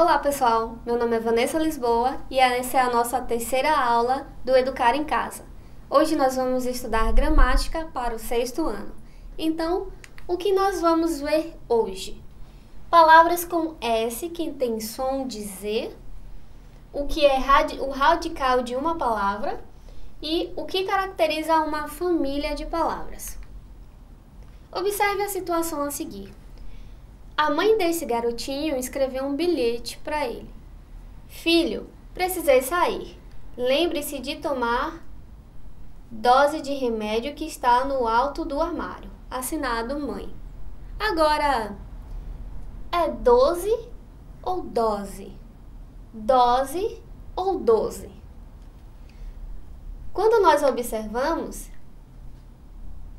Olá pessoal, meu nome é Vanessa Lisboa e essa é a nossa terceira aula do Educar em Casa. Hoje nós vamos estudar gramática para o sexto ano. Então, o que nós vamos ver hoje? Palavras com S que tem som de Z, o que é o radical de uma palavra e o que caracteriza uma família de palavras. Observe a situação a seguir. A mãe desse garotinho escreveu um bilhete para ele. Filho, precisei sair. Lembre-se de tomar dose de remédio que está no alto do armário. Assinado mãe. Agora, é 12 ou dose? Dose ou 12? Quando nós observamos,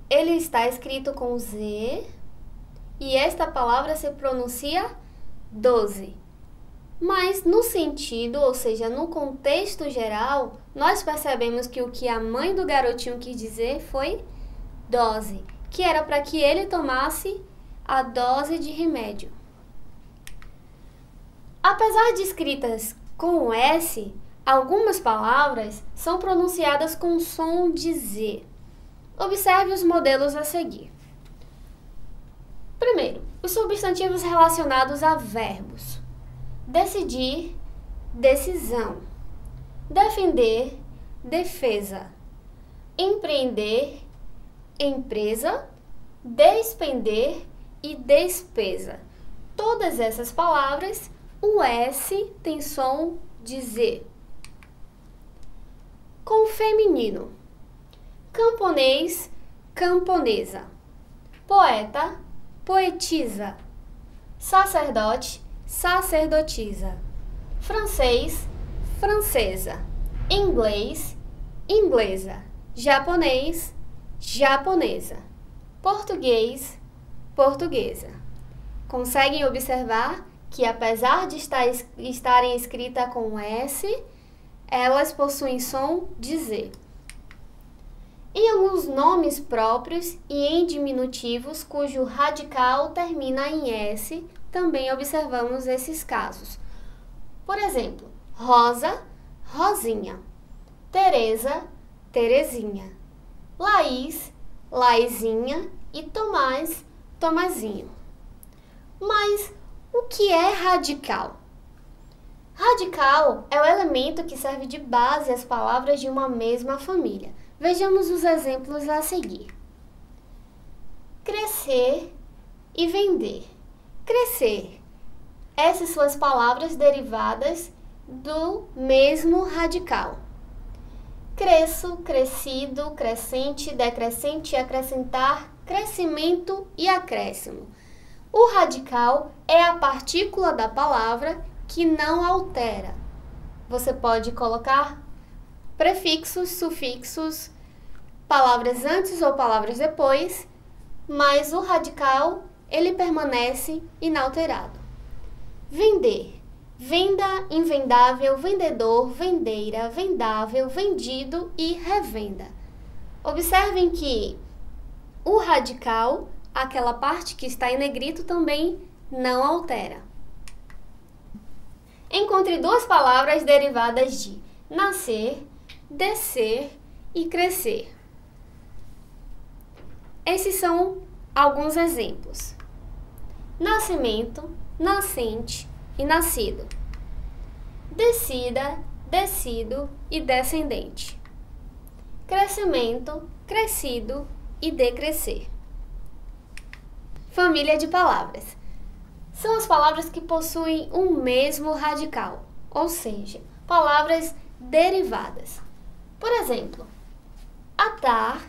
ele está escrito com Z e esta palavra se pronuncia 12. Mas no sentido, ou seja, no contexto geral, nós percebemos que o que a mãe do garotinho quis dizer foi dose, que era para que ele tomasse a dose de remédio. Apesar de escritas com S, algumas palavras são pronunciadas com som de Z. Observe os modelos a seguir. Primeiro, os substantivos relacionados a verbos: decidir, decisão, defender, defesa, empreender, empresa, despender e despesa. Todas essas palavras, o S tem som de Z. Com feminino: camponês, camponesa, poeta, poetisa, sacerdote, sacerdotisa, francês, francesa, inglês, inglesa, japonês, japonesa, português, portuguesa. Conseguem observar que, apesar de estar, estarem escritas com S, elas possuem som de Z. Em alguns nomes próprios e em diminutivos cujo radical termina em S, também observamos esses casos. Por exemplo, Rosa, Rosinha, Teresa, Terezinha, Laís, Laizinha e Tomás, Tomazinho. Mas o que é radical? Radical é o elemento que serve de base às palavras de uma mesma família. Vejamos os exemplos a seguir. Crescer e vender. Crescer. Essas são as palavras derivadas do mesmo radical. Cresço, crescido, crescente, decrescente, acrescentar, crescimento e acréscimo. O radical é a partícula da palavra que não altera. Você pode colocar prefixos, sufixos, palavras antes ou palavras depois, mas o radical ele permanece inalterado. Vender. Venda, invendável, vendedor, vendeira, vendável, vendido e revenda. Observem que o radical, aquela parte que está em negrito, também não altera. Encontre duas palavras derivadas de nascer descer e crescer. Esses são alguns exemplos: nascimento, nascente e nascido, descida, descido e descendente, crescimento, crescido e decrescer. Família de palavras são as palavras que possuem o mesmo radical, ou seja, palavras derivadas. Por exemplo, atar,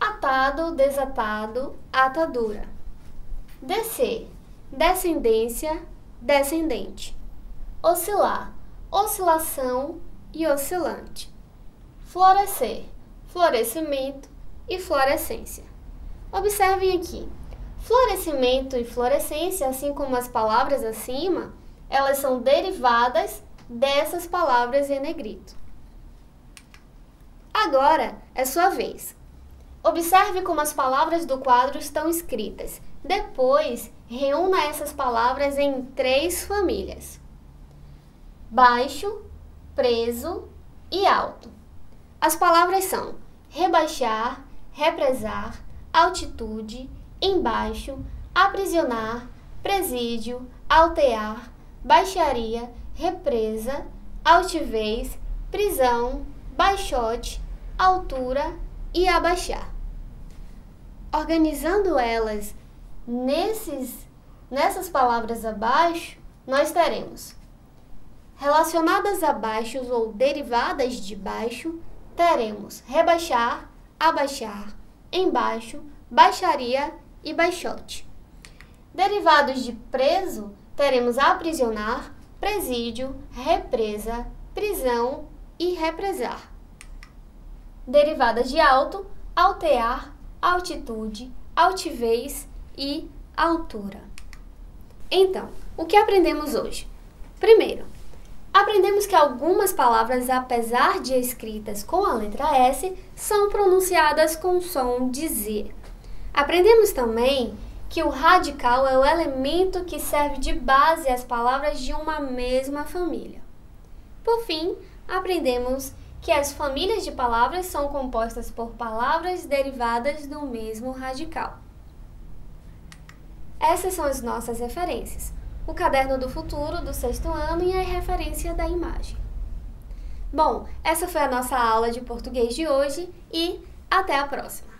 atado, desatado, atadura. Descer, descendência, descendente. Oscilar, oscilação e oscilante. Florescer, florescimento e florescência. Observem aqui. Florescimento e florescência, assim como as palavras acima, elas são derivadas dessas palavras em negrito. Agora é sua vez. Observe como as palavras do quadro estão escritas. Depois, reúna essas palavras em três famílias: baixo, preso e alto. As palavras são rebaixar, represar, altitude, embaixo, aprisionar, presídio, altear, baixaria, represa, altivez, prisão, baixote, altura e abaixar. Organizando elas nesses, nessas palavras abaixo, nós teremos relacionadas a ou derivadas de baixo, teremos rebaixar, abaixar, embaixo, baixaria e baixote. Derivados de preso, teremos aprisionar, presídio, represa, prisão e represar. Derivadas de alto, altear, altitude, altivez e altura. Então, o que aprendemos hoje? Primeiro, aprendemos que algumas palavras, apesar de escritas com a letra S, são pronunciadas com som de Z. Aprendemos também que o radical é o elemento que serve de base às palavras de uma mesma família. Por fim, aprendemos que as famílias de palavras são compostas por palavras derivadas do mesmo radical. Essas são as nossas referências. O Caderno do Futuro, do sexto ano, e a referência da imagem. Bom, essa foi a nossa aula de português de hoje e até a próxima!